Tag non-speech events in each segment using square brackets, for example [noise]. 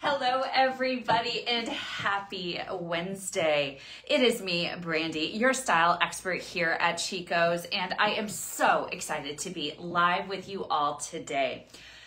Hello, everybody, and happy Wednesday. It is me, Brandi, your style expert here at Chico's, and I am so excited to be live with you all today.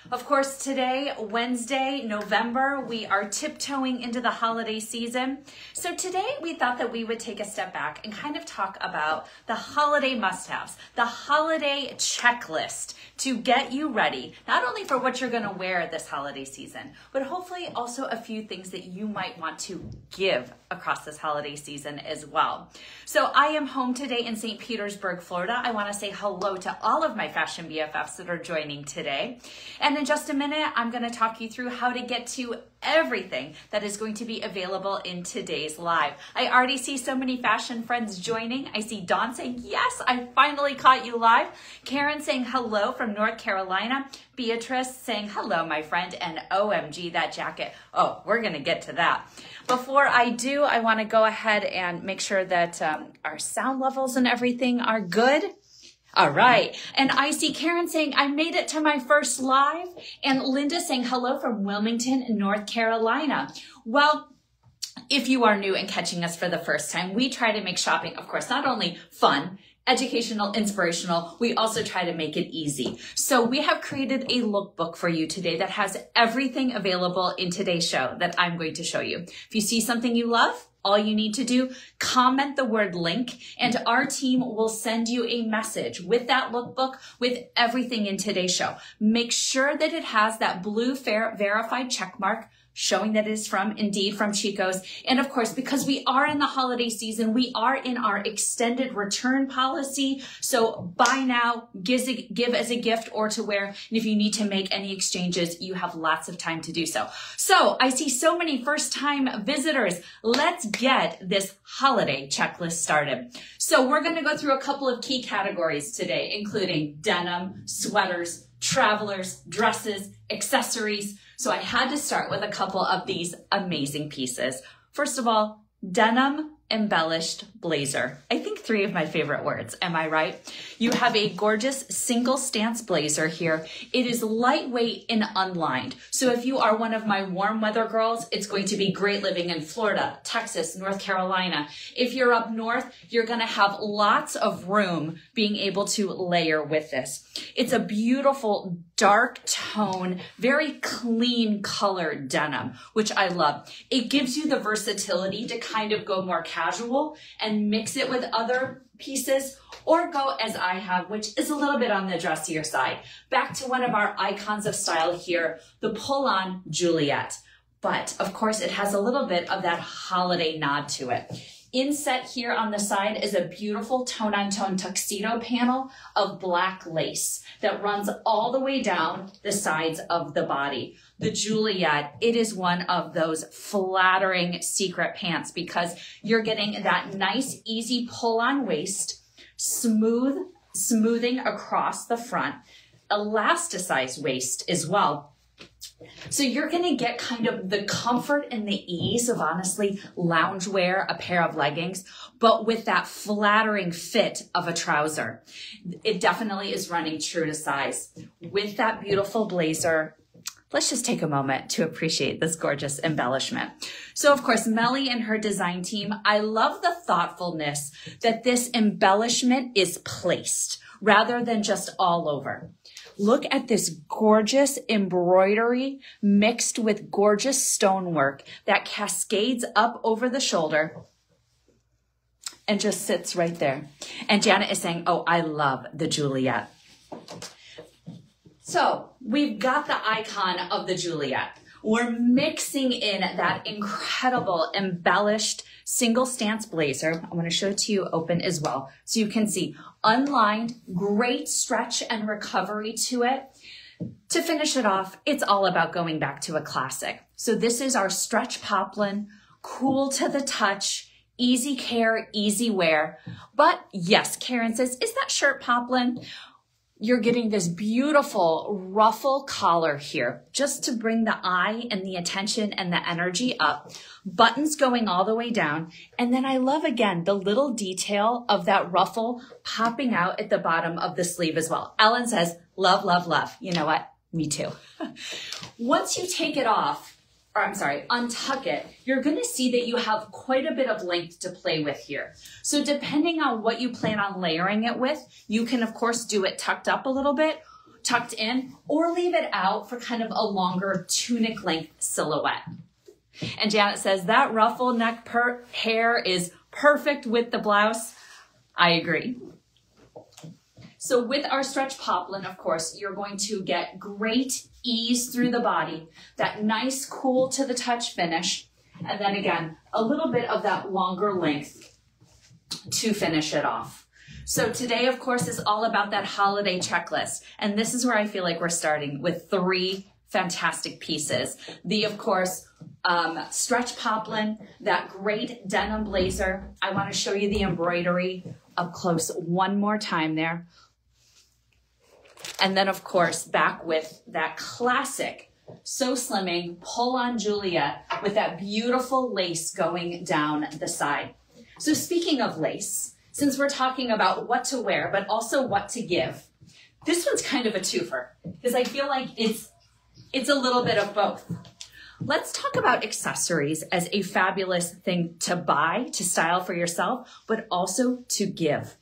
Of course, today, Wednesday, November, we are tiptoeing into the holiday season. So today we thought that we would take a step back and kind of talk about the holiday must-haves, the holiday checklist to get you ready, not only for what you're going to wear this holiday season, but hopefully also a few things that you might want to give across this holiday season as well. So I am home today in St. Petersburg, Florida. I want to say hello to all of my fashion BFFs that are joining today. And in just a minute, I'm going to talk you through how to get to everything that is going to be available in today's live. I already see so many fashion friends joining. I see Dawn saying, yes, I finally caught you live. Karen saying hello from North Carolina. Beatrice saying hello, my friend. And OMG, that jacket. Oh, we're to get to that. Before I do, I want to go ahead and make sure that um, our sound levels and everything are good. All right. And I see Karen saying, I made it to my first live. And Linda saying, hello from Wilmington, North Carolina. Well, if you are new and catching us for the first time, we try to make shopping, of course, not only fun, educational, inspirational. We also try to make it easy. So we have created a lookbook for you today that has everything available in today's show that I'm going to show you. If you see something you love, all you need to do, comment the word link and our team will send you a message with that lookbook with everything in today's show. Make sure that it has that blue fair verified check mark showing that it is from indeed from Chico's. And of course, because we are in the holiday season, we are in our extended return policy. So buy now, give, give as a gift or to wear. And if you need to make any exchanges, you have lots of time to do so. So I see so many first time visitors. Let's get this holiday checklist started. So we're going to go through a couple of key categories today, including denim, sweaters, travelers, dresses, accessories. So I had to start with a couple of these amazing pieces. First of all, denim embellished blazer. I think three of my favorite words. Am I right? You have a gorgeous single stance blazer here. It is lightweight and unlined. So if you are one of my warm weather girls, it's going to be great living in Florida, Texas, North Carolina. If you're up north, you're going to have lots of room being able to layer with this. It's a beautiful dark tone, very clean colored denim, which I love. It gives you the versatility to kind of go more casual and mix it with other pieces or go as I have, which is a little bit on the dressier side. Back to one of our icons of style here, the pull on Juliet. But of course it has a little bit of that holiday nod to it. Inset here on the side is a beautiful tone on tone tuxedo panel of black lace that runs all the way down the sides of the body. The Juliet, it is one of those flattering secret pants because you're getting that nice, easy pull on waist, smooth, smoothing across the front, elasticized waist as well so you're going to get kind of the comfort and the ease of honestly loungewear, a pair of leggings, but with that flattering fit of a trouser. It definitely is running true to size. With that beautiful blazer, let's just take a moment to appreciate this gorgeous embellishment. So of course, Melly and her design team, I love the thoughtfulness that this embellishment is placed rather than just all over. Look at this gorgeous embroidery mixed with gorgeous stonework that cascades up over the shoulder and just sits right there. And Janet is saying, Oh, I love the Juliet. So we've got the icon of the Juliet. We're mixing in that incredible embellished single stance blazer. I'm to show it to you open as well. So you can see unlined, great stretch and recovery to it. To finish it off, it's all about going back to a classic. So this is our stretch poplin, cool to the touch, easy care, easy wear. But yes, Karen says, is that shirt poplin? You're getting this beautiful ruffle collar here just to bring the eye and the attention and the energy up. Buttons going all the way down. And then I love again the little detail of that ruffle popping out at the bottom of the sleeve as well. Ellen says, love, love, love. You know what? Me too. [laughs] Once you take it off, or I'm sorry, untuck it, you're gonna see that you have quite a bit of length to play with here. So depending on what you plan on layering it with, you can of course do it tucked up a little bit, tucked in, or leave it out for kind of a longer tunic length silhouette. And Janet says that ruffle neck per hair is perfect with the blouse. I agree. So with our stretch poplin, of course, you're going to get great ease through the body, that nice cool to the touch finish, and then again, a little bit of that longer length to finish it off. So today, of course, is all about that holiday checklist. And this is where I feel like we're starting with three fantastic pieces. The, of course, um, stretch poplin, that great denim blazer. I want to show you the embroidery up close one more time there. And then, of course, back with that classic So Slimming pull on Juliet with that beautiful lace going down the side. So speaking of lace, since we're talking about what to wear, but also what to give, this one's kind of a twofer because I feel like it's it's a little bit of both. Let's talk about accessories as a fabulous thing to buy, to style for yourself, but also to give.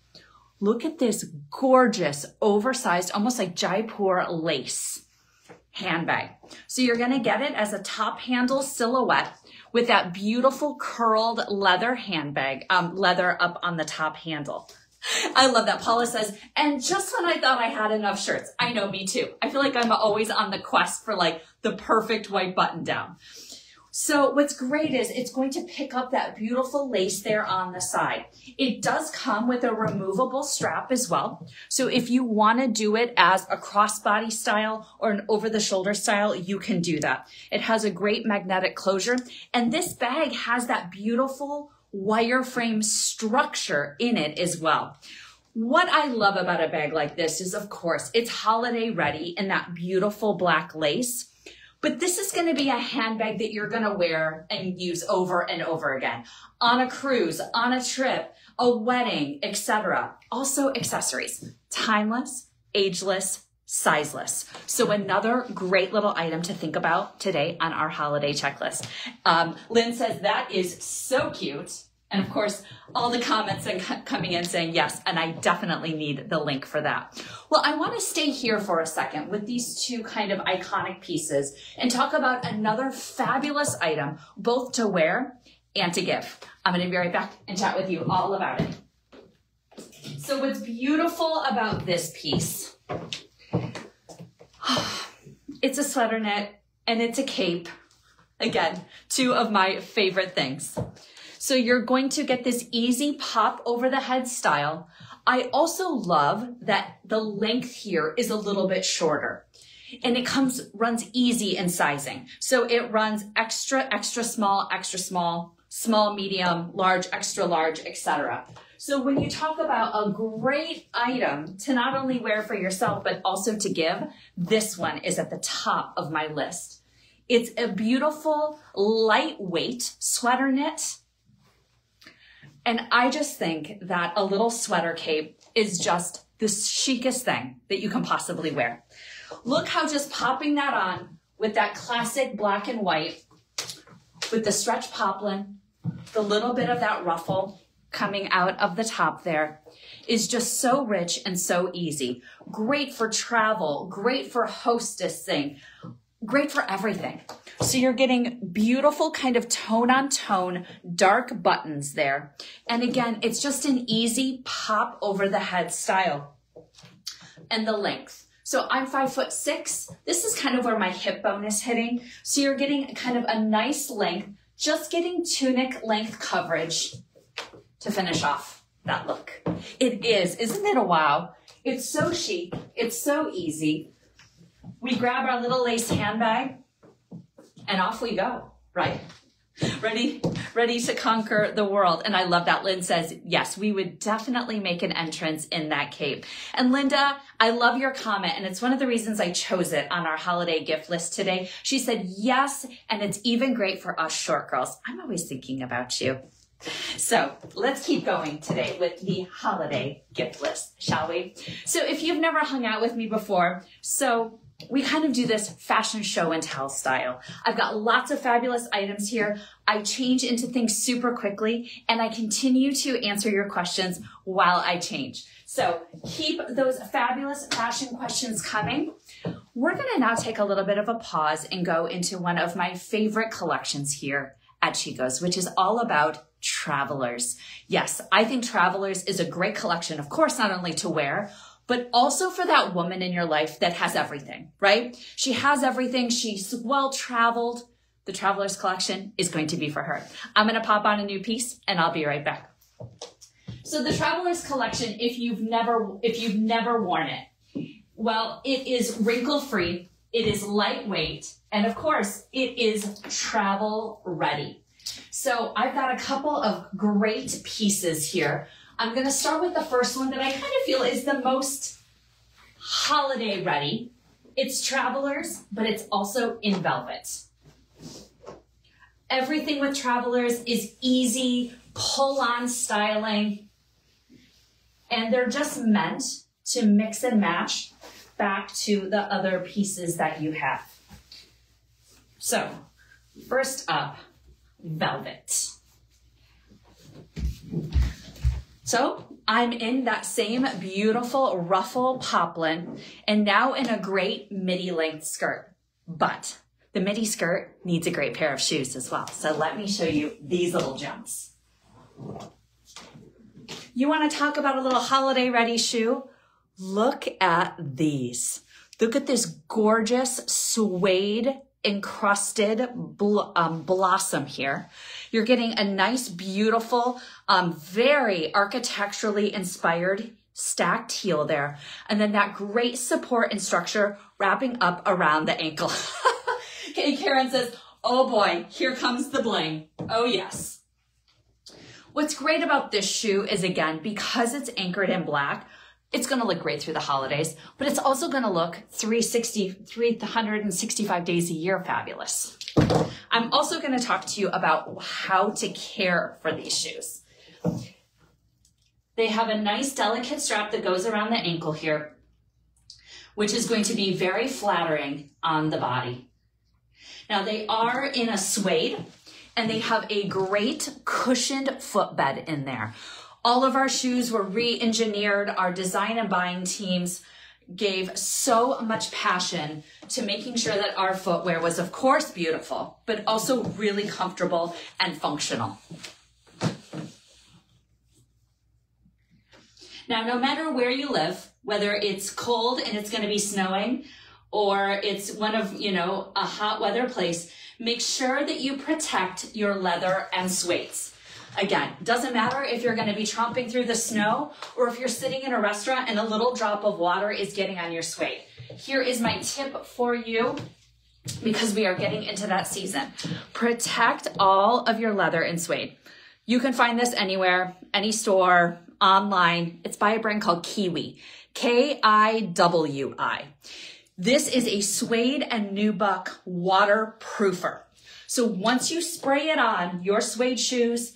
Look at this gorgeous, oversized, almost like Jaipur lace handbag. So you're gonna get it as a top handle silhouette with that beautiful curled leather handbag, um, leather up on the top handle. I love that. Paula says, and just when I thought I had enough shirts, I know me too. I feel like I'm always on the quest for like the perfect white button down. So what's great is it's going to pick up that beautiful lace there on the side. It does come with a removable strap as well. So if you want to do it as a crossbody style or an over the shoulder style, you can do that. It has a great magnetic closure and this bag has that beautiful wireframe structure in it as well. What I love about a bag like this is, of course, it's holiday ready in that beautiful black lace. But this is going to be a handbag that you're going to wear and use over and over again on a cruise, on a trip, a wedding, etc. Also accessories, timeless, ageless, sizeless. So another great little item to think about today on our holiday checklist. Um, Lynn says that is so cute. And of course, all the comments and coming in saying yes, and I definitely need the link for that. Well, I want to stay here for a second with these two kind of iconic pieces and talk about another fabulous item, both to wear and to give. I'm going to be right back and chat with you all about it. So what's beautiful about this piece, [sighs] it's a sweater knit and it's a cape. Again, two of my favorite things. So you're going to get this easy pop over the head style. I also love that the length here is a little bit shorter and it comes, runs easy in sizing. So it runs extra, extra small, extra small, small, medium, large, extra large, etc. So when you talk about a great item to not only wear for yourself, but also to give, this one is at the top of my list. It's a beautiful, lightweight sweater knit and I just think that a little sweater cape is just the chicest thing that you can possibly wear. Look how just popping that on with that classic black and white, with the stretch poplin, the little bit of that ruffle coming out of the top there is just so rich and so easy. Great for travel, great for hostessing, great for everything. So you're getting beautiful kind of tone on tone, dark buttons there. And again, it's just an easy pop over the head style. And the length. So I'm five foot six. This is kind of where my hip bone is hitting. So you're getting kind of a nice length, just getting tunic length coverage to finish off that look. It is, isn't it a wow? It's so chic. It's so easy. We grab our little lace handbag and off we go, right? Ready, ready to conquer the world. And I love that. Lynn says, yes, we would definitely make an entrance in that cape. And Linda, I love your comment. And it's one of the reasons I chose it on our holiday gift list today. She said, yes. And it's even great for us short girls. I'm always thinking about you. So let's keep going today with the holiday gift list, shall we? So if you've never hung out with me before, so we kind of do this fashion show and tell style. I've got lots of fabulous items here. I change into things super quickly and I continue to answer your questions while I change. So keep those fabulous fashion questions coming. We're going to now take a little bit of a pause and go into one of my favorite collections here at Chico's, which is all about travelers. Yes, I think travelers is a great collection, of course, not only to wear, but also for that woman in your life that has everything, right? She has everything. She's well traveled. The Travelers Collection is going to be for her. I'm going to pop on a new piece and I'll be right back. So the Travelers Collection, if you've never, if you've never worn it, well, it is wrinkle free. It is lightweight. And of course, it is travel ready. So I've got a couple of great pieces here. I'm going to start with the first one that I kind of feel is the most holiday ready. It's Travelers, but it's also in velvet. Everything with Travelers is easy, pull on styling, and they're just meant to mix and match back to the other pieces that you have. So, first up, velvet. So I'm in that same beautiful ruffle poplin and now in a great midi length skirt. But the midi skirt needs a great pair of shoes as well. So let me show you these little gems. You want to talk about a little holiday ready shoe? Look at these. Look at this gorgeous suede encrusted bl um, blossom here. You're getting a nice, beautiful, um, very architecturally inspired stacked heel there. And then that great support and structure wrapping up around the ankle. [laughs] okay, Karen says, oh boy, here comes the bling. Oh yes. What's great about this shoe is again, because it's anchored in black, it's going to look great through the holidays, but it's also going to look 360, 365 days a year fabulous. I'm also going to talk to you about how to care for these shoes. They have a nice delicate strap that goes around the ankle here, which is going to be very flattering on the body. Now they are in a suede and they have a great cushioned footbed in there. All of our shoes were re-engineered. Our design and buying teams gave so much passion to making sure that our footwear was, of course, beautiful, but also really comfortable and functional. Now, no matter where you live, whether it's cold and it's going to be snowing, or it's one of, you know, a hot weather place, make sure that you protect your leather and suedes. Again, doesn't matter if you're going to be tromping through the snow or if you're sitting in a restaurant and a little drop of water is getting on your suede. Here is my tip for you because we are getting into that season. Protect all of your leather and suede. You can find this anywhere, any store, online. It's by a brand called Kiwi, K-I-W-I. This is a suede and nubuck waterproofer. So once you spray it on your suede shoes,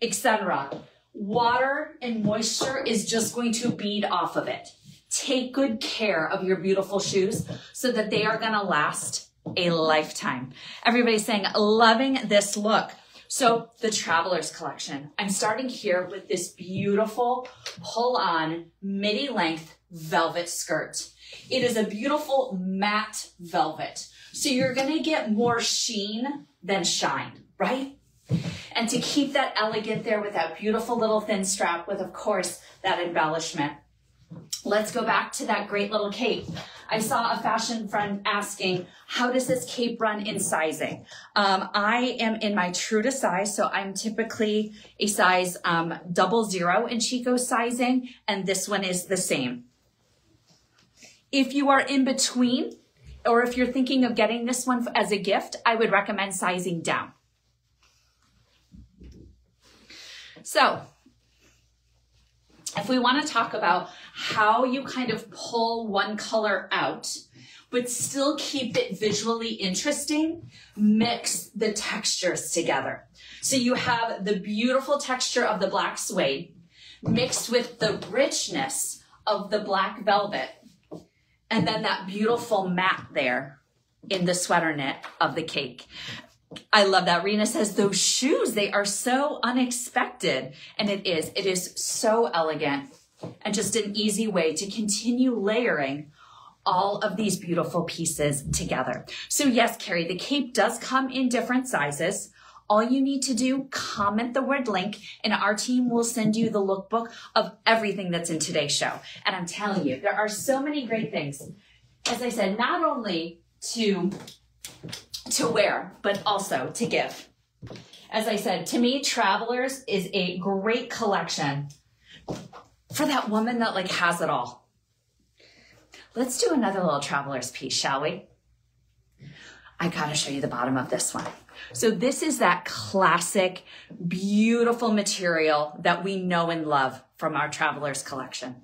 etc. Water and moisture is just going to bead off of it. Take good care of your beautiful shoes so that they are going to last a lifetime. Everybody's saying, loving this look. So the Travelers Collection, I'm starting here with this beautiful pull on midi length velvet skirt. It is a beautiful matte velvet. So you're going to get more sheen than shine, right? And to keep that elegant there with that beautiful little thin strap with, of course, that embellishment. Let's go back to that great little cape. I saw a fashion friend asking, how does this cape run in sizing? Um, I am in my true to size, so I'm typically a size um, double zero in Chico sizing, and this one is the same. If you are in between, or if you're thinking of getting this one as a gift, I would recommend sizing down. So if we want to talk about how you kind of pull one color out, but still keep it visually interesting, mix the textures together. So you have the beautiful texture of the black suede mixed with the richness of the black velvet. And then that beautiful mat there in the sweater knit of the cake. I love that. Rena says those shoes, they are so unexpected. And it is, it is so elegant and just an easy way to continue layering all of these beautiful pieces together. So yes, Carrie, the cape does come in different sizes. All you need to do, comment the word link and our team will send you the lookbook of everything that's in today's show. And I'm telling you, there are so many great things. As I said, not only to, to wear, but also to give. As I said, to me, Travelers is a great collection for that woman that like has it all. Let's do another little Travelers piece, shall we? I gotta show you the bottom of this one. So this is that classic, beautiful material that we know and love from our Travelers collection.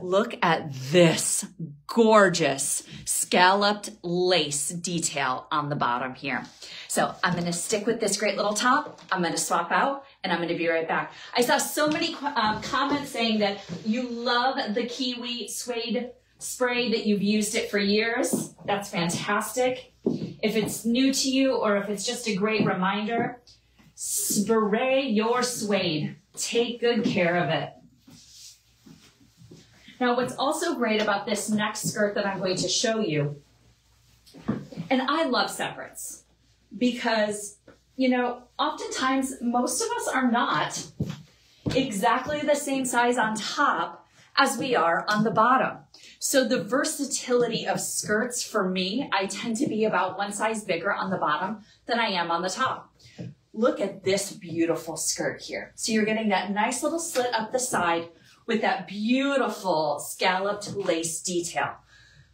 Look at this gorgeous scalloped lace detail on the bottom here. So I'm going to stick with this great little top. I'm going to swap out and I'm going to be right back. I saw so many um, comments saying that you love the Kiwi suede spray, that you've used it for years. That's fantastic. If it's new to you or if it's just a great reminder, spray your suede. Take good care of it. Now, what's also great about this next skirt that I'm going to show you, and I love separates because, you know, oftentimes most of us are not exactly the same size on top as we are on the bottom. So the versatility of skirts for me, I tend to be about one size bigger on the bottom than I am on the top. Look at this beautiful skirt here. So you're getting that nice little slit up the side with that beautiful scalloped lace detail.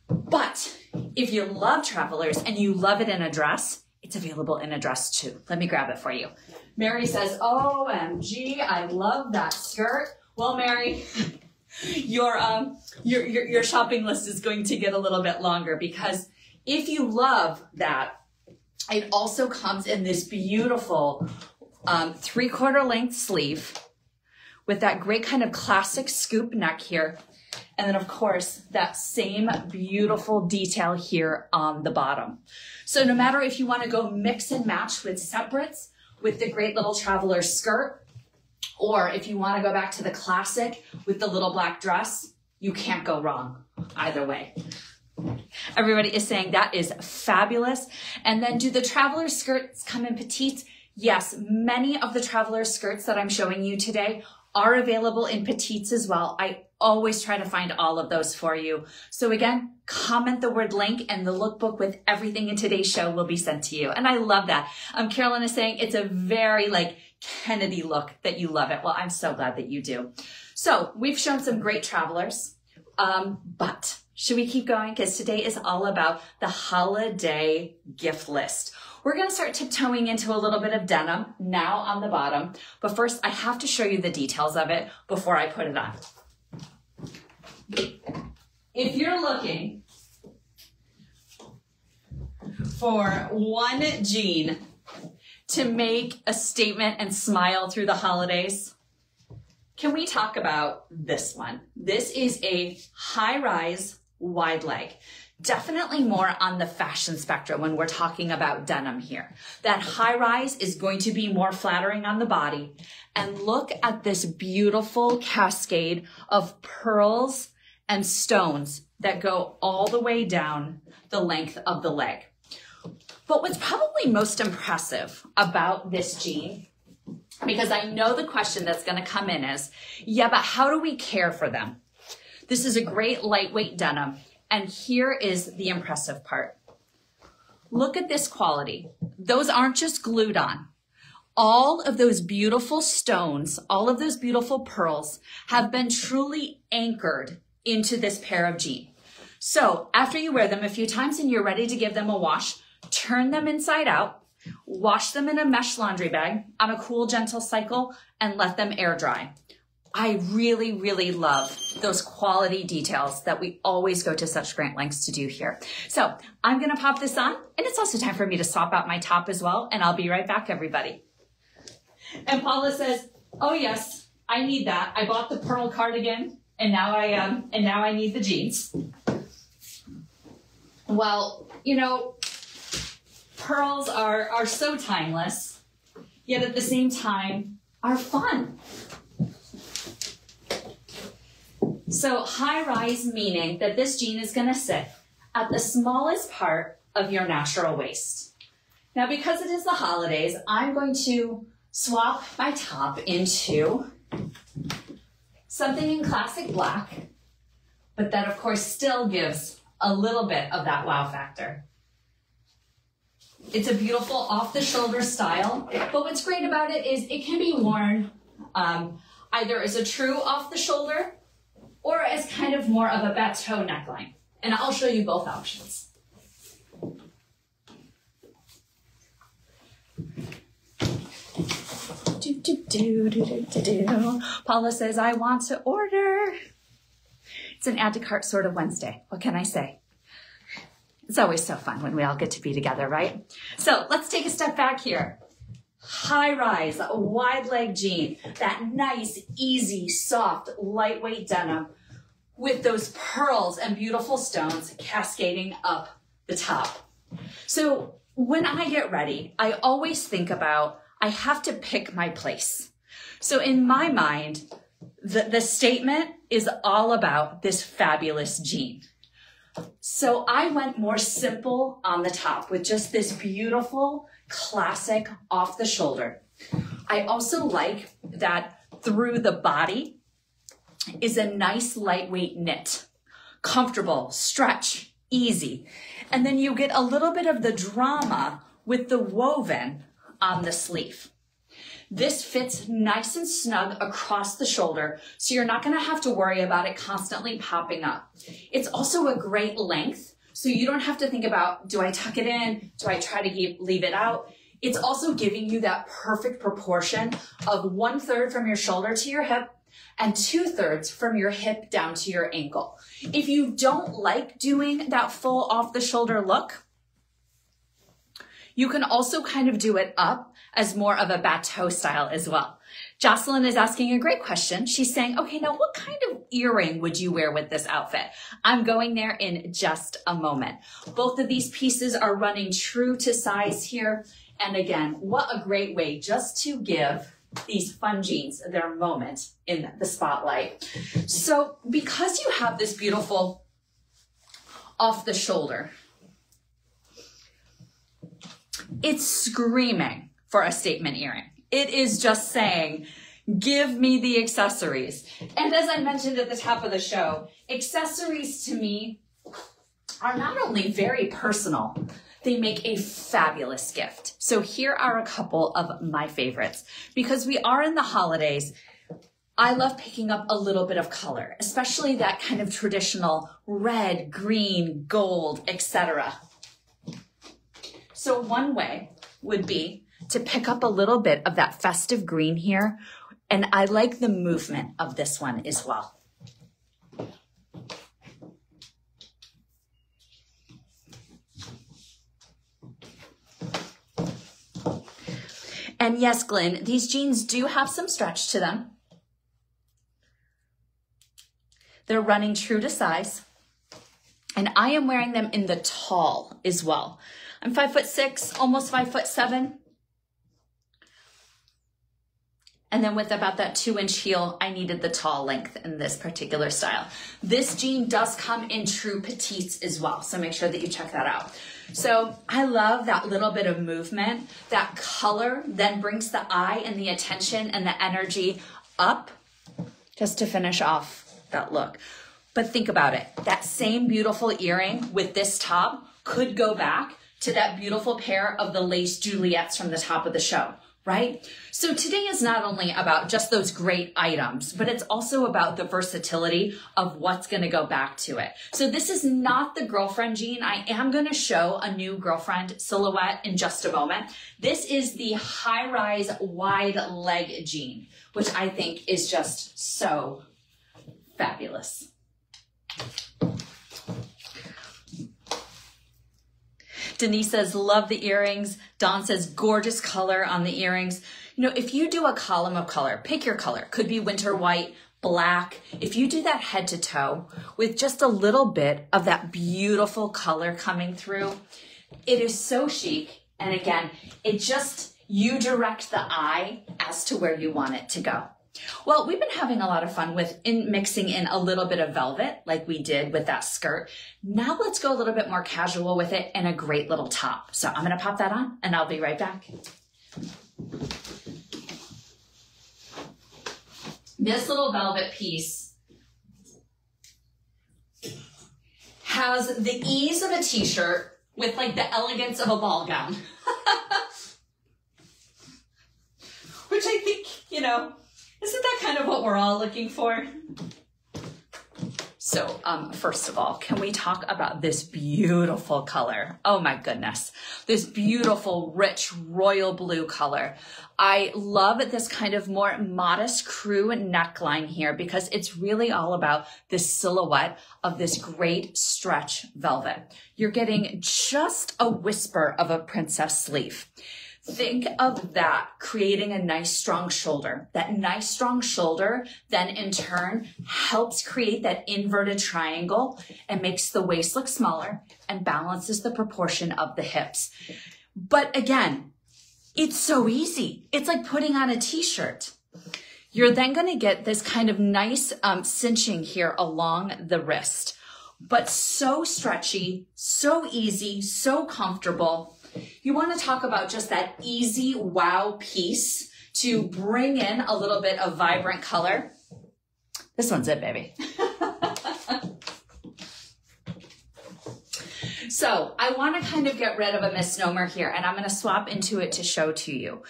But if you love travelers and you love it in a dress, it's available in a dress too. Let me grab it for you. Mary says, OMG, I love that skirt. Well, Mary, [laughs] your, um, your, your, your shopping list is going to get a little bit longer because if you love that, it also comes in this beautiful um, three quarter length sleeve with that great kind of classic scoop neck here. And then of course, that same beautiful detail here on the bottom. So no matter if you wanna go mix and match with separates, with the great little traveler skirt, or if you wanna go back to the classic with the little black dress, you can't go wrong either way. Everybody is saying that is fabulous. And then do the traveler skirts come in petite? Yes, many of the traveler skirts that I'm showing you today are available in petites as well. I always try to find all of those for you. So again, comment the word link and the lookbook with everything in today's show will be sent to you. And I love that. Um, Carolyn is saying it's a very like Kennedy look that you love it. Well, I'm so glad that you do. So we've shown some great travelers. Um, but should we keep going? Because today is all about the holiday gift list. We're to start tiptoeing into a little bit of denim now on the bottom, but first I have to show you the details of it before I put it on. If you're looking for one jean to make a statement and smile through the holidays, can we talk about this one? This is a high rise wide leg definitely more on the fashion spectrum when we're talking about denim here. That high rise is going to be more flattering on the body. And look at this beautiful cascade of pearls and stones that go all the way down the length of the leg. But what's probably most impressive about this jean, because I know the question that's going to come in is, yeah, but how do we care for them? This is a great lightweight denim and here is the impressive part. Look at this quality. Those aren't just glued on. All of those beautiful stones, all of those beautiful pearls have been truly anchored into this pair of jeans. So after you wear them a few times and you're ready to give them a wash, turn them inside out, wash them in a mesh laundry bag on a cool, gentle cycle, and let them air dry. I really, really love those quality details that we always go to such great lengths to do here. So I'm going to pop this on and it's also time for me to swap out my top as well. And I'll be right back, everybody. And Paula says, oh yes, I need that. I bought the pearl cardigan and now I, um, and now I need the jeans. Well, you know, pearls are, are so timeless, yet at the same time are fun. So high rise meaning that this jean is gonna sit at the smallest part of your natural waist. Now, because it is the holidays, I'm going to swap my top into something in classic black, but that of course still gives a little bit of that wow factor. It's a beautiful off the shoulder style, but what's great about it is it can be worn um, either as a true off the shoulder or as kind of more of a bateau neckline. And I'll show you both options. Do, do, do, do, do, do. Paula says, I want to order. It's an add to cart sort of Wednesday. What can I say? It's always so fun when we all get to be together, right? So let's take a step back here. High rise, wide leg jean, that nice, easy, soft, lightweight denim with those pearls and beautiful stones cascading up the top. So when I get ready, I always think about I have to pick my place. So in my mind, the, the statement is all about this fabulous jean. So I went more simple on the top with just this beautiful classic off the shoulder. I also like that through the body is a nice lightweight knit, comfortable, stretch, easy. And then you get a little bit of the drama with the woven on the sleeve. This fits nice and snug across the shoulder, so you're not gonna have to worry about it constantly popping up. It's also a great length, so you don't have to think about, do I tuck it in? Do I try to keep, leave it out? It's also giving you that perfect proportion of one third from your shoulder to your hip and two thirds from your hip down to your ankle. If you don't like doing that full off the shoulder look, you can also kind of do it up as more of a bateau style as well. Jocelyn is asking a great question. She's saying, okay, now what kind of earring would you wear with this outfit? I'm going there in just a moment. Both of these pieces are running true to size here. And again, what a great way just to give these fun jeans their moment in the spotlight. So because you have this beautiful off the shoulder, it's screaming for a statement earring. It is just saying, give me the accessories. And as I mentioned at the top of the show, accessories to me are not only very personal, they make a fabulous gift. So here are a couple of my favorites. Because we are in the holidays, I love picking up a little bit of color, especially that kind of traditional red, green, gold, etc. So one way would be to pick up a little bit of that festive green here. And I like the movement of this one as well. And yes, Glenn, these jeans do have some stretch to them. They're running true to size. And I am wearing them in the tall as well. I'm five foot six, almost five foot seven. And then with about that two inch heel, I needed the tall length in this particular style. This jean does come in true petites as well. So make sure that you check that out. So I love that little bit of movement. That color then brings the eye and the attention and the energy up just to finish off that look. But think about it. That same beautiful earring with this top could go back to that beautiful pair of the lace Juliets from the top of the show right? So today is not only about just those great items, but it's also about the versatility of what's going to go back to it. So this is not the girlfriend jean. I am going to show a new girlfriend silhouette in just a moment. This is the high rise wide leg jean, which I think is just so fabulous. Denise says, love the earrings. Dawn says, gorgeous color on the earrings. You know, if you do a column of color, pick your color. Could be winter white, black. If you do that head to toe with just a little bit of that beautiful color coming through, it is so chic. And again, it just, you direct the eye as to where you want it to go. Well, we've been having a lot of fun with in mixing in a little bit of velvet like we did with that skirt. Now let's go a little bit more casual with it and a great little top. So I'm going to pop that on and I'll be right back. This little velvet piece has the ease of a t-shirt with like the elegance of a ball gown. [laughs] Which I think, you know, isn't that kind of what we're all looking for? So, um, first of all, can we talk about this beautiful color? Oh my goodness. This beautiful, rich, royal blue color. I love this kind of more modest crew neckline here because it's really all about the silhouette of this great stretch velvet. You're getting just a whisper of a princess sleeve. Think of that creating a nice strong shoulder. That nice strong shoulder then in turn helps create that inverted triangle and makes the waist look smaller and balances the proportion of the hips. But again, it's so easy. It's like putting on a t-shirt. You're then going to get this kind of nice um, cinching here along the wrist, but so stretchy, so easy, so comfortable. You want to talk about just that easy wow piece to bring in a little bit of vibrant color. This one's it, baby. [laughs] so I want to kind of get rid of a misnomer here and I'm going to swap into it to show to you.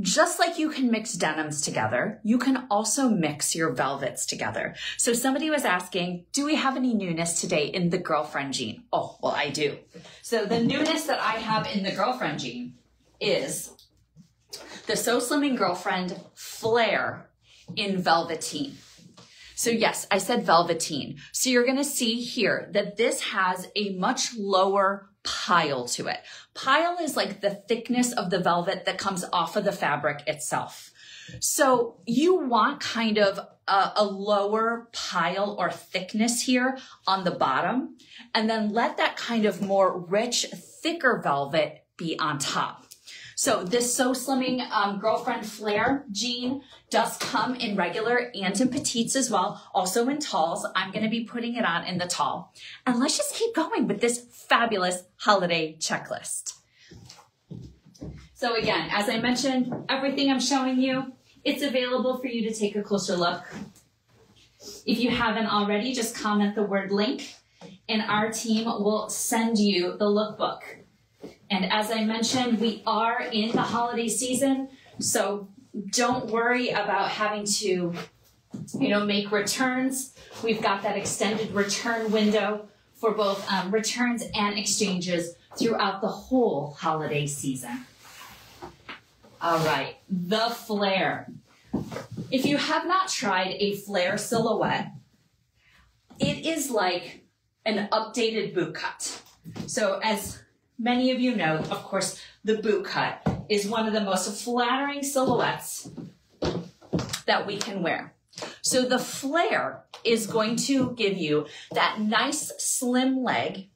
Just like you can mix denims together, you can also mix your velvets together. So somebody was asking, do we have any newness today in the girlfriend jean? Oh, well, I do. So the newness that I have in the girlfriend jean is the So Slimming Girlfriend Flare in Velveteen. So yes, I said velveteen. So you're going to see here that this has a much lower pile to it. Pile is like the thickness of the velvet that comes off of the fabric itself. So you want kind of a, a, lower pile or thickness here on the bottom, and then let that kind of more rich, thicker velvet be on top. So this So Slimming um, Girlfriend Flare jean does come in regular and in petites as well, also in talls. I'm going to be putting it on in the tall. And let's just keep going with this fabulous holiday checklist. So again, as I mentioned, everything I'm showing you, it's available for you to take a closer look. If you haven't already, just comment the word link and our team will send you the lookbook. And as I mentioned, we are in the holiday season, so don't worry about having to, you know, make returns. We've got that extended return window for both um, returns and exchanges throughout the whole holiday season. All right, the flare. If you have not tried a flare silhouette, it is like an updated boot cut. So as many of you know, of course, the boot cut is one of the most flattering silhouettes that we can wear. So the flare is going to give you that nice slim leg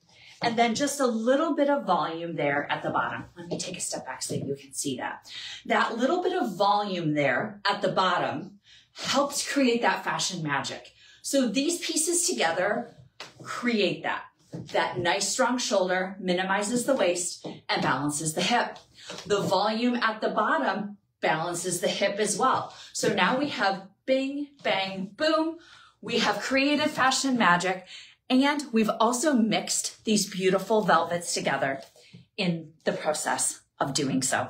and then just a little bit of volume there at the bottom. Let me take a step back so that you can see that. That little bit of volume there at the bottom helps create that fashion magic. So these pieces together create that that nice strong shoulder minimizes the waist and balances the hip. The volume at the bottom balances the hip as well. So now we have bing, bang, boom. We have created fashion magic and we've also mixed these beautiful velvets together in the process of doing so.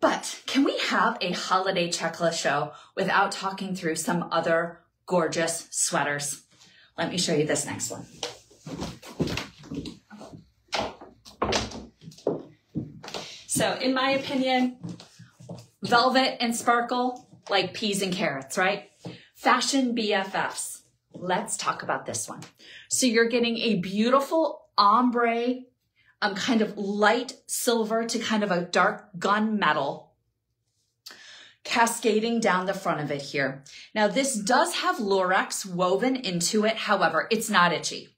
But can we have a holiday checklist show without talking through some other gorgeous sweaters? Let me show you this next one. So in my opinion, velvet and sparkle, like peas and carrots, right? Fashion BFFs. Let's talk about this one. So you're getting a beautiful ombre, um, kind of light silver to kind of a dark gunmetal cascading down the front of it here. Now this does have Lurex woven into it. However, it's not itchy.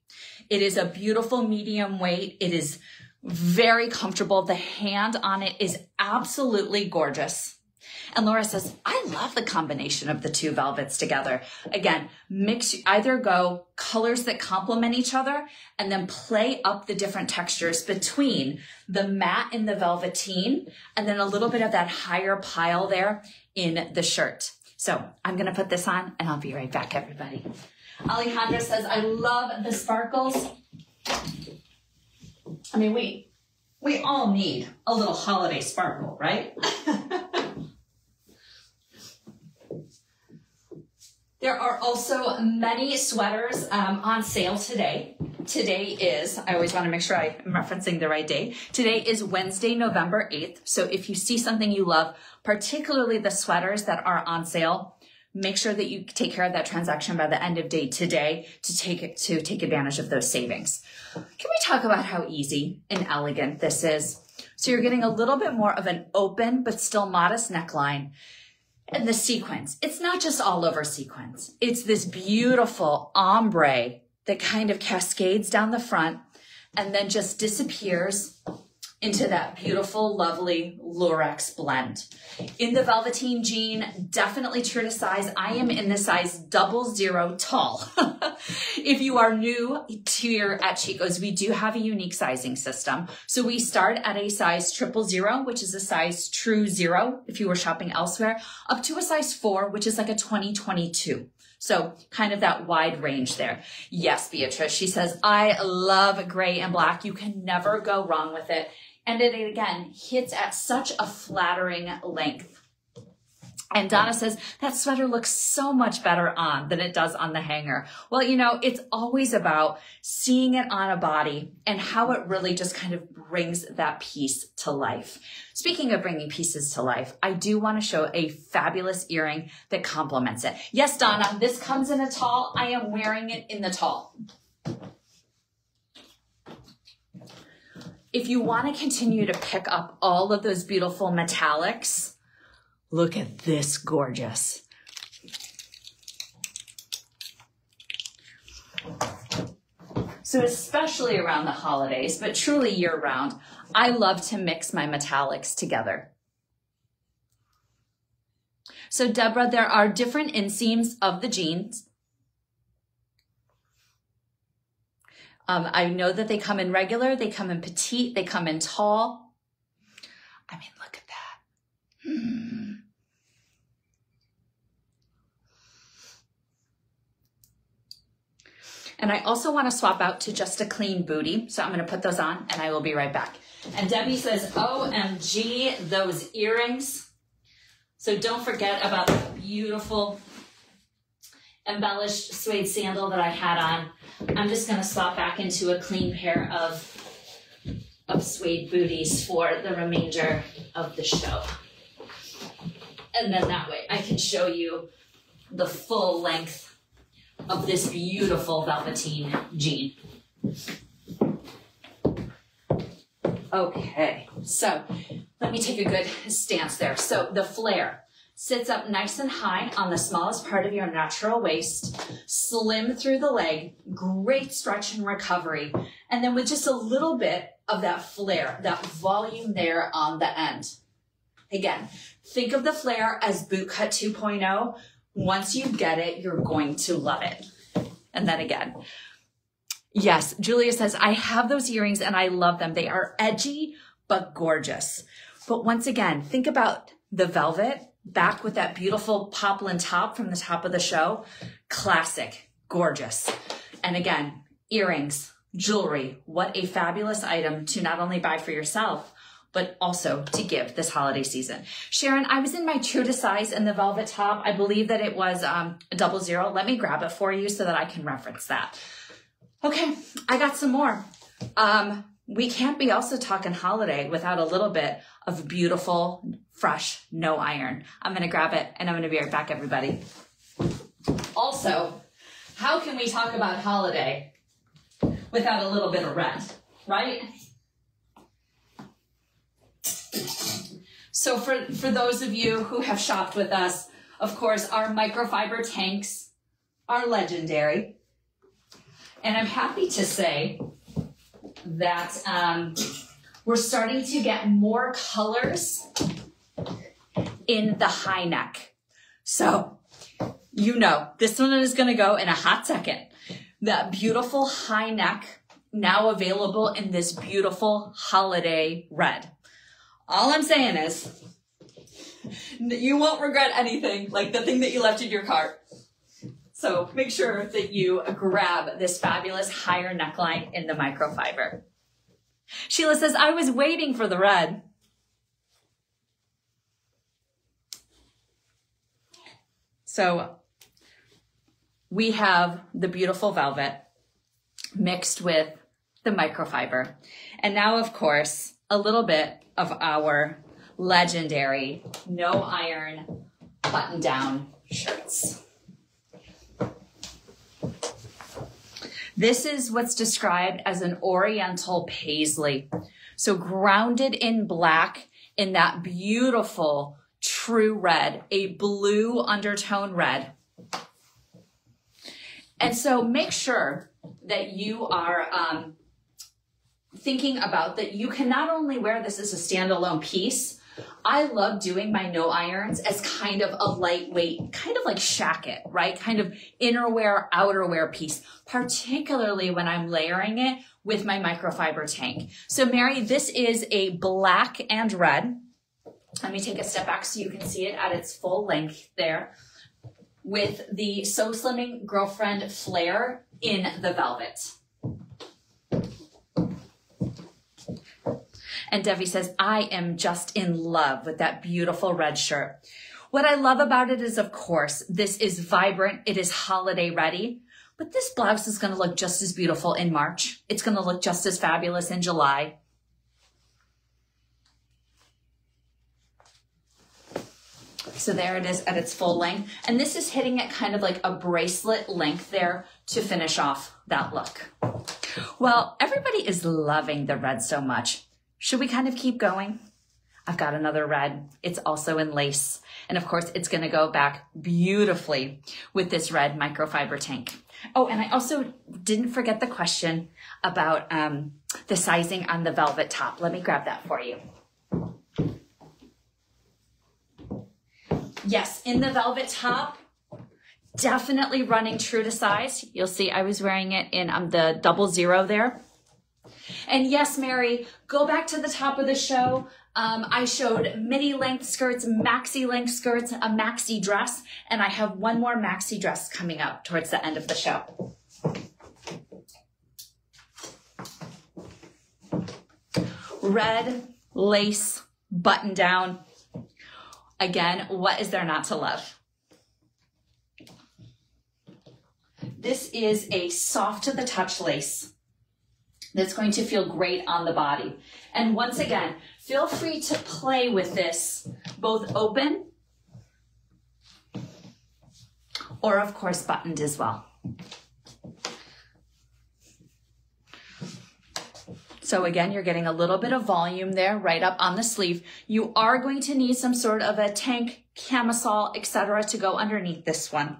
It is a beautiful medium weight. It is very comfortable. The hand on it is absolutely gorgeous. And Laura says, I love the combination of the two velvets together. Again, mix, either go colors that complement each other and then play up the different textures between the matte in the velveteen and then a little bit of that higher pile there in the shirt. So I'm going to put this on and I'll be right back, everybody. Alejandra says, I love the sparkles. I mean, we, we all need a little holiday sparkle, right? [laughs] There are also many sweaters um, on sale today. Today is, I always want to make sure I'm referencing the right day. Today is Wednesday, November 8th. So if you see something you love, particularly the sweaters that are on sale, make sure that you take care of that transaction by the end of day today to take it to take advantage of those savings. Can we talk about how easy and elegant this is? So you're getting a little bit more of an open but still modest neckline and the sequence. It's not just all over sequence. It's this beautiful ombre that kind of cascades down the front and then just disappears into that beautiful, lovely Lurex blend. In the velveteen jean, definitely true to size. I am in the size double zero tall. [laughs] if you are new to your at Chico's, we do have a unique sizing system. So we start at a size triple zero, which is a size true zero if you were shopping elsewhere, up to a size four, which is like a 2022. So kind of that wide range there. Yes, Beatrice, she says, I love gray and black. You can never go wrong with it. And it again hits at such a flattering length. And Donna says, that sweater looks so much better on than it does on the hanger. Well, you know, it's always about seeing it on a body and how it really just kind of brings that piece to life. Speaking of bringing pieces to life, I do want to show a fabulous earring that complements it. Yes, Donna, this comes in a tall. I am wearing it in the tall. If you want to continue to pick up all of those beautiful metallics, look at this gorgeous. So especially around the holidays, but truly year round, I love to mix my metallics together. So Deborah, there are different inseams of the jeans. Um, I know that they come in regular, they come in petite, they come in tall. I mean, look at that. Hmm. And I also want to swap out to just a clean booty. So I'm going to put those on and I will be right back. And Debbie says, OMG, those earrings. So don't forget about the beautiful embellished suede sandal that I had on. I'm just gonna swap back into a clean pair of, of suede booties for the remainder of the show. And then that way I can show you the full length of this beautiful velveteen jean. Okay, so let me take a good stance there. So the flare, sits up nice and high on the smallest part of your natural waist, slim through the leg, great stretch and recovery. And then with just a little bit of that flare, that volume there on the end. Again, think of the flare as boot cut 2.0. Once you get it, you're going to love it. And then again, yes, Julia says, I have those earrings and I love them. They are edgy, but gorgeous. But once again, think about the velvet back with that beautiful poplin top from the top of the show. Classic, gorgeous. And again, earrings, jewelry. What a fabulous item to not only buy for yourself, but also to give this holiday season. Sharon, I was in my true to size in the velvet top. I believe that it was um, a double zero. Let me grab it for you so that I can reference that. Okay, I got some more. Um, we can't be also talking holiday without a little bit of beautiful, fresh, no iron. I'm to grab it and I'm to be right back, everybody. Also, how can we talk about holiday without a little bit of red, right? So for, for those of you who have shopped with us, of course, our microfiber tanks are legendary. And I'm happy to say that um, we're starting to get more colors in the high neck. So you know, this one is going to go in a hot second. That beautiful high neck now available in this beautiful holiday red. All I'm saying is you won't regret anything like the thing that you left in your cart. So make sure that you grab this fabulous higher neckline in the microfiber. Sheila says, I was waiting for the red. So we have the beautiful velvet mixed with the microfiber. And now, of course, a little bit of our legendary no iron button down shirts. This is what's described as an oriental paisley. So grounded in black in that beautiful true red, a blue undertone red. And so make sure that you are um, thinking about that you can not only wear this as a standalone piece, I love doing my no irons as kind of a lightweight, kind of like shacket, right? Kind of innerwear, outerwear piece, particularly when I'm layering it with my microfiber tank. So Mary, this is a black and red. Let me take a step back so you can see it at its full length there with the So Slimming Girlfriend Flare in the velvet. And Debbie says, I am just in love with that beautiful red shirt. What I love about it is, of course, this is vibrant. It is holiday ready, but this blouse is going to look just as beautiful in March. It's going to look just as fabulous in July. So there it is at its full length. And this is hitting it kind of like a bracelet length there to finish off that look. Well, everybody is loving the red so much. Should we kind of keep going? I've got another red. It's also in lace. And of course, it's going to go back beautifully with this red microfiber tank. Oh, and I also didn't forget the question about um, the sizing on the velvet top. Let me grab that for you. Yes, in the velvet top, definitely running true to size. You'll see I was wearing it in um, the double zero there. And yes, Mary, go back to the top of the show. Um, I showed midi length skirts, maxi length skirts, a maxi dress, and I have one more maxi dress coming up towards the end of the show. Red lace button down. Again, what is there not to love? This is a soft to the touch lace that's going to feel great on the body. And once again, feel free to play with this, both open or of course buttoned as well. So again, you're getting a little bit of volume there right up on the sleeve. You are going to need some sort of a tank, camisole, etc. to go underneath this one.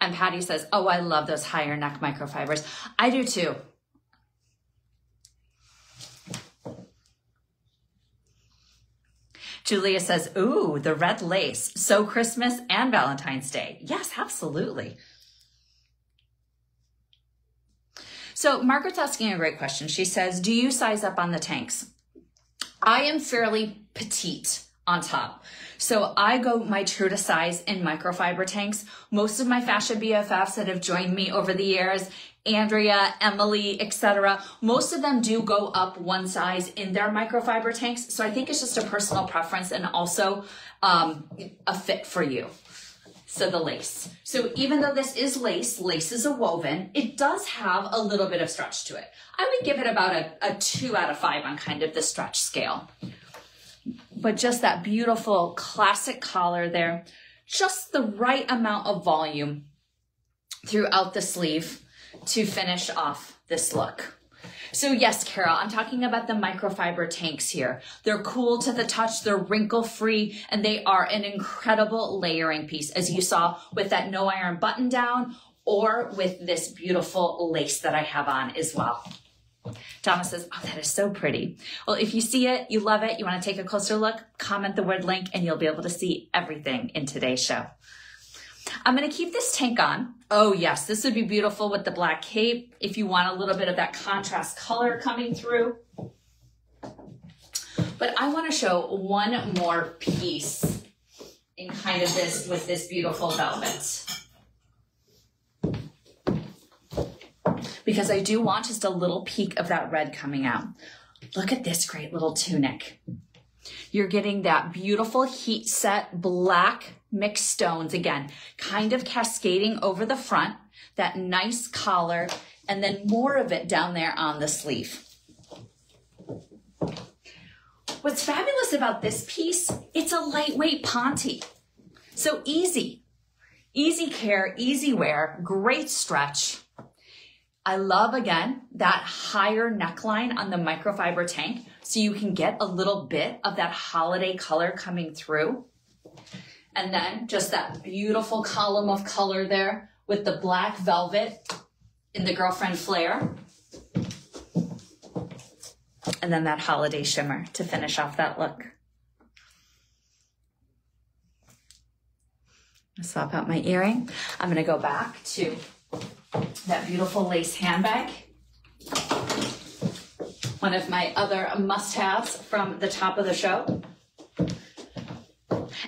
And Patty says, oh, I love those higher neck microfibers. I do too. Julia says, ooh, the red lace. So Christmas and Valentine's Day. Yes, absolutely. So Margaret's asking a great question. She says, do you size up on the tanks? I am fairly petite on top. So I go my true to size in microfiber tanks. Most of my fashion BFFs that have joined me over the years, Andrea, Emily, etc., most of them do go up one size in their microfiber tanks. So I think it's just a personal preference and also um, a fit for you. So the lace. So even though this is lace, lace is a woven, it does have a little bit of stretch to it. I would give it about a, a two out of five on kind of the stretch scale but just that beautiful classic collar there. Just the right amount of volume throughout the sleeve to finish off this look. So yes, Carol, I'm talking about the microfiber tanks here. They're cool to the touch, they're wrinkle free, and they are an incredible layering piece, as you saw with that no iron button down or with this beautiful lace that I have on as well. Donna says, Oh, that is so pretty. Well, if you see it, you love it, you want to take a closer look, comment the word link and you'll be able to see everything in today's show. I'm going to keep this tank on. Oh yes, this would be beautiful with the black cape if you want a little bit of that contrast color coming through. But I want to show one more piece in kind of this with this beautiful velvet. Because I do want just a little peek of that red coming out. Look at this great little tunic. You're getting that beautiful heat set black mixed stones again, kind of cascading over the front, that nice collar, and then more of it down there on the sleeve. What's fabulous about this piece, it's a lightweight ponte. So easy, easy care, easy wear, great stretch. I love again that higher neckline on the microfiber tank so you can get a little bit of that holiday color coming through. And then just that beautiful column of color there with the black velvet in the girlfriend flare. And then that holiday shimmer to finish off that look. swap out my earring. I'm gonna go back to that beautiful lace handbag. One of my other must-haves from the top of the show.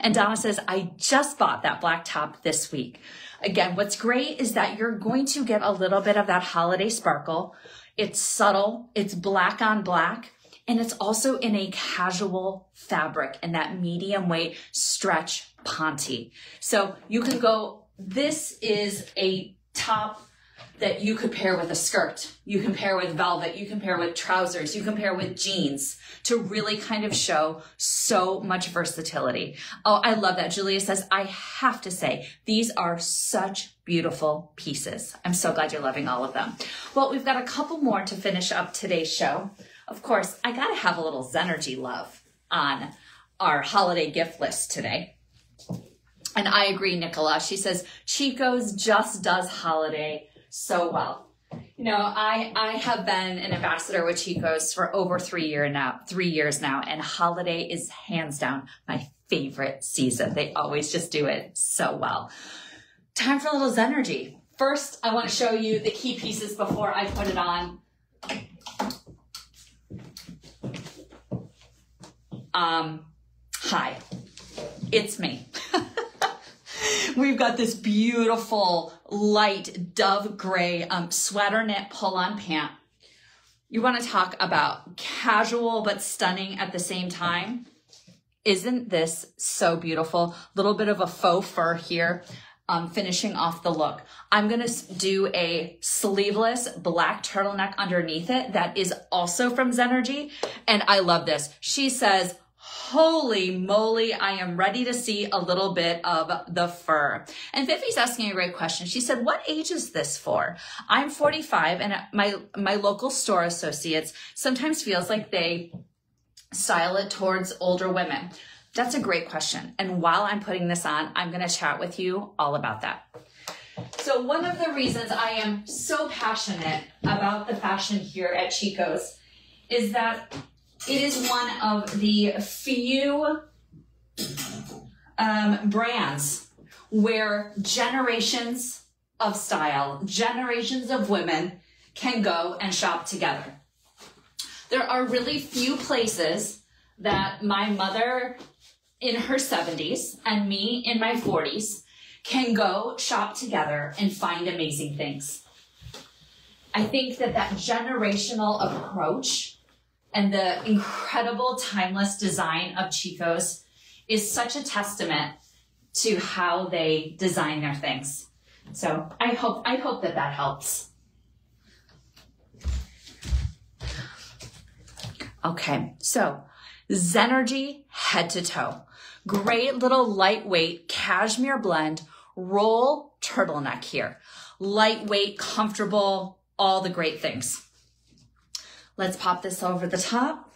And Donna says, I just bought that black top this week. Again, what's great is that you're going to get a little bit of that holiday sparkle. It's subtle, it's black on black, and it's also in a casual fabric and that medium weight stretch ponte. So you can go, this is a top that you could pair with a skirt, you can pair with velvet, you can pair with trousers, you can pair with jeans to really kind of show so much versatility. Oh, I love that. Julia says, I have to say, these are such beautiful pieces. I'm so glad you're loving all of them. Well, we've got a couple more to finish up today's show. Of course, I got to have a little Zenergy love on our holiday gift list today. And I agree, Nicola. She says, Chico's just does holiday so well. You know, I I have been an ambassador with Chico's for over three year now, three years now, and holiday is hands down my favorite season. They always just do it so well. Time for a little Zenergy. First, I want to show you the key pieces before I put it on. Um, hi, it's me. We've got this beautiful light dove gray um, sweater knit pull on pant. You want to talk about casual but stunning at the same time? Isn't this so beautiful? Little bit of a faux fur here. Um, finishing off the look. I'm going to do a sleeveless black turtleneck underneath it that is also from Zenergy. And I love this. She says, holy moly, I am ready to see a little bit of the fur. And Vivi's asking a great question. She said, what age is this for? I'm 45 and my, my local store associates sometimes feels like they style it towards older women. That's a great question. And while I'm putting this on, I'm going to chat with you all about that. So one of the reasons I am so passionate about the fashion here at Chico's is that it is one of the few um, brands where generations of style, generations of women can go and shop together. There are really few places that my mother in her 70s and me in my 40s can go shop together and find amazing things. I think that that generational approach and the incredible timeless design of Chico's is such a testament to how they design their things. So I hope I hope that that helps. Okay, so Zenergy head to toe. Great little lightweight cashmere blend, roll turtleneck here. Lightweight, comfortable, all the great things. Let's pop this over the top.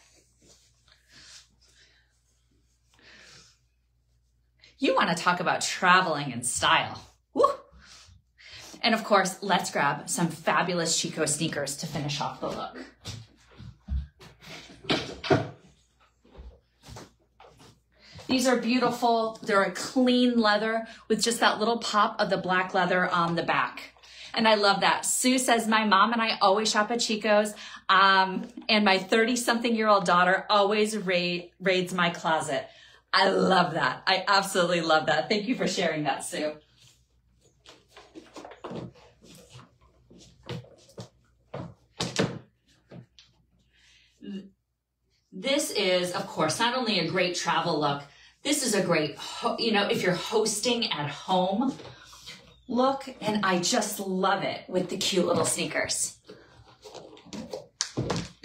You want to talk about traveling in style. Woo! And of course, let's grab some fabulous Chico sneakers to finish off the look. These are beautiful. They're a clean leather with just that little pop of the black leather on the back. And I love that. Sue says, my mom and I always shop at Chico's. Um, and my 30 something year old daughter always ra- raids my closet. I love that. I absolutely love that. Thank you for sharing that, Sue. This is, of course, not only a great travel look, this is a great, you know, if you're hosting at home look, and I just love it with the cute little sneakers.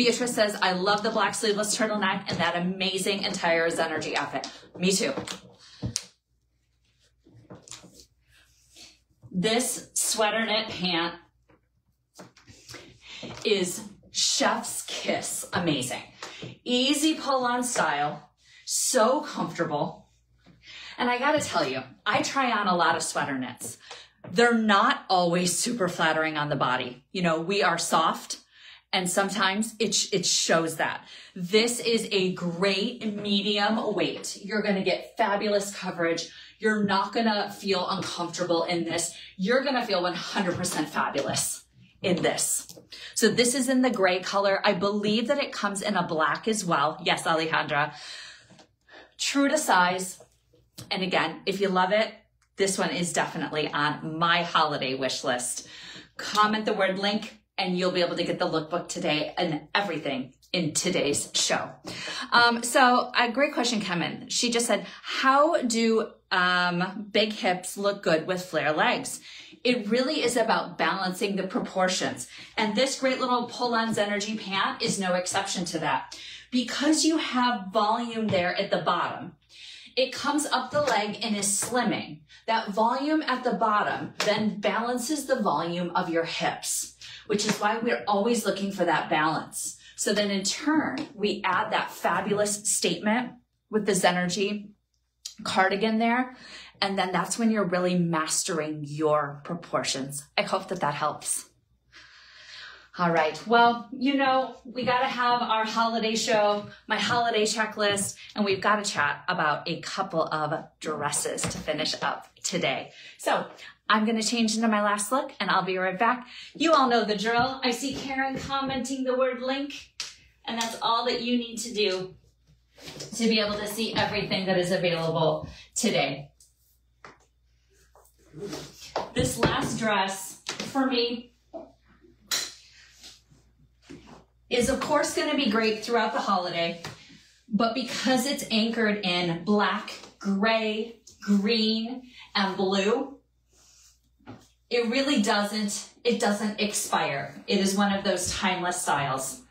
Beatrice says, I love the black sleeveless turtleneck and that amazing entire Zenergy outfit. Me too. This sweater knit pant is chef's kiss amazing. Easy pull on style, so comfortable. And I gotta tell you, I try on a lot of sweater knits. They're not always super flattering on the body. You know, we are soft and sometimes it, it shows that. This is a great medium weight. You're to get fabulous coverage. You're not to feel uncomfortable in this. You're to feel 100% fabulous in this. So this is in the gray color. I believe that it comes in a black as well. Yes, Alejandra. True to size. And again, if you love it, this one is definitely on my holiday wish list. Comment the word link and you'll be able to get the lookbook today and everything in today's show. Um, so a great question came in. She just said, how do um, big hips look good with flare legs? It really is about balancing the proportions. And this great little pull-on Zenergy pant is no exception to that. Because you have volume there at the bottom, it comes up the leg and is slimming. That volume at the bottom then balances the volume of your hips which is why we're always looking for that balance. So then in turn, we add that fabulous statement with the Zenergy cardigan there. And then that's when you're really mastering your proportions. I hope that that helps. All right. Well, you know, we got to have our holiday show, my holiday checklist, and we've got to chat about a couple of dresses to finish up today. So I'm going to change into my last look and I'll be right back. You all know the drill. I see Karen commenting the word link and that's all that you need to do to be able to see everything that is available today. This last dress for me is of course going to be great throughout the holiday, but because it's anchored in black, gray, green, and blue, it really doesn't, it doesn't expire. It is one of those timeless styles.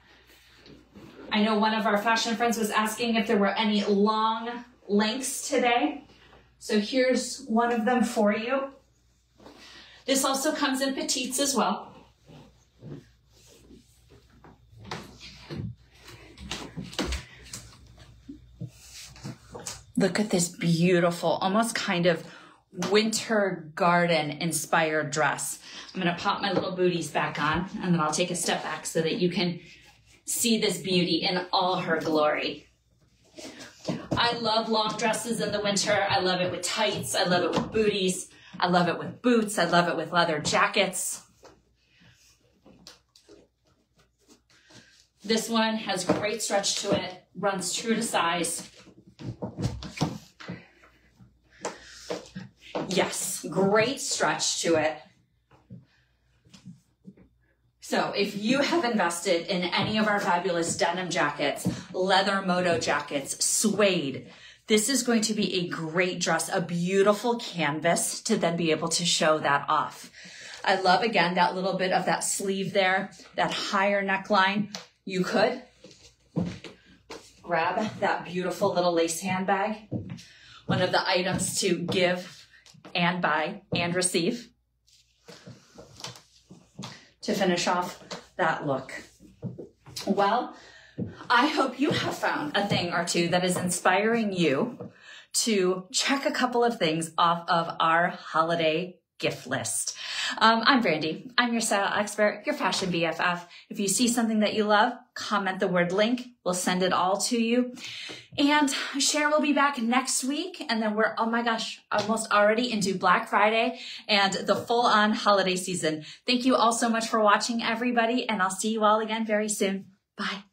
I know one of our fashion friends was asking if there were any long lengths today. So here's one of them for you. This also comes in petites as well. Look at this beautiful, almost kind of winter garden inspired dress. I'm going to pop my little booties back on and then I'll take a step back so that you can see this beauty in all her glory. I love long dresses in the winter. I love it with tights. I love it with booties. I love it with boots. I love it with leather jackets. This one has great stretch to it, runs true to size. Yes, great stretch to it. So if you have invested in any of our fabulous denim jackets, leather moto jackets, suede, this is going to be a great dress, a beautiful canvas to then be able to show that off. I love again that little bit of that sleeve there, that higher neckline. You could grab that beautiful little lace handbag, one of the items to give and buy and receive to finish off that look. Well, I hope you have found a thing or two that is inspiring you to check a couple of things off of our holiday gift list. Um, I'm Brandi. I'm your style expert, your fashion BFF. If you see something that you love, comment the word link. We'll send it all to you. And Cher will be back next week. And then we're, oh my gosh, almost already into Black Friday and the full on holiday season. Thank you all so much for watching, everybody. And I'll see you all again very soon. Bye.